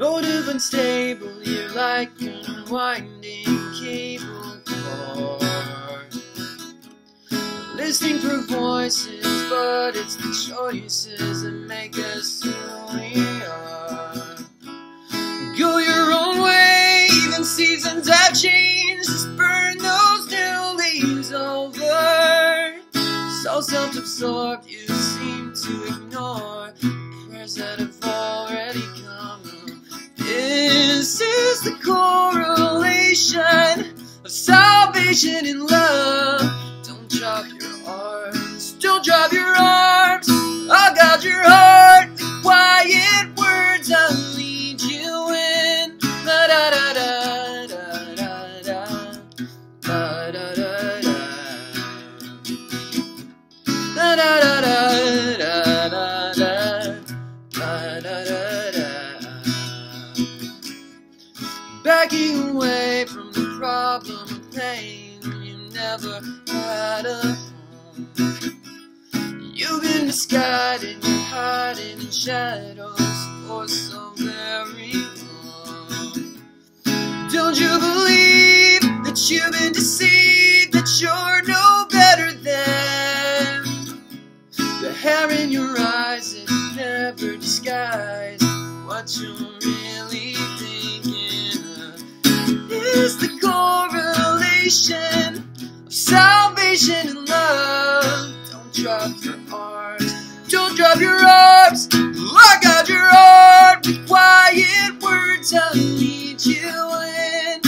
Motive unstable, you're like an unwinding cable car. Listening for voices, but it's the choices that make us who we are. Go your own way, even seasons have changed. Just burn those new leaves over. So self-absorbed, you seem to ignore salvation in love. Never had a home. You've been misguided, you're hiding in shadows for so very long. Don't you believe that you've been deceived, that you're no better than the hair in your eyes that never disguise what you're really thinking of? Is the correlation salvation and love? Don't drop your arms, don't drop your arms. I got your with quiet words. I'll lead you in.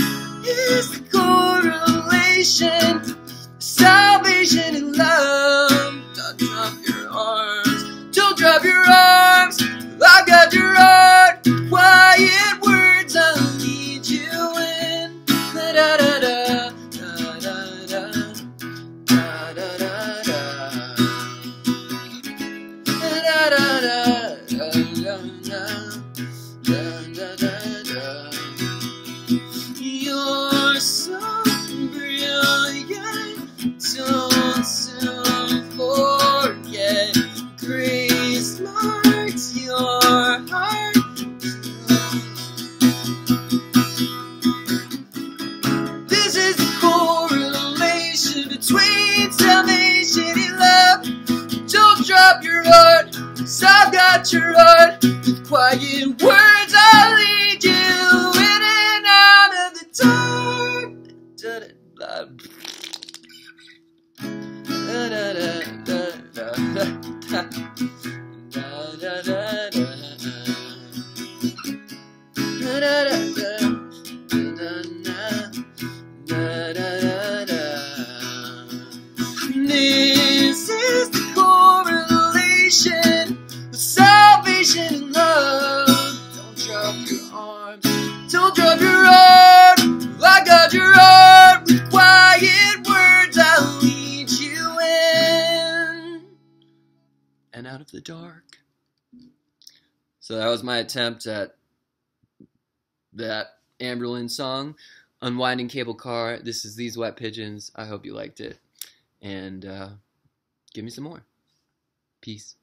Is the correlation salvation and love? Don't drop your arms, don't drop your arms. I got your heart up your heart, soft out your heart. Quiet words I'll lead you in and out of the dark. Da da da da da da da da. Of salvation and love. Don't drop your arms, don't drop your heart. I got your with quiet words. I'll lead you in and out of the dark. So that was my attempt at that Anberlin song, Unwinding Cable Car. This is These White Pigeons. I hope you liked it. And uh, give me some more. Peace.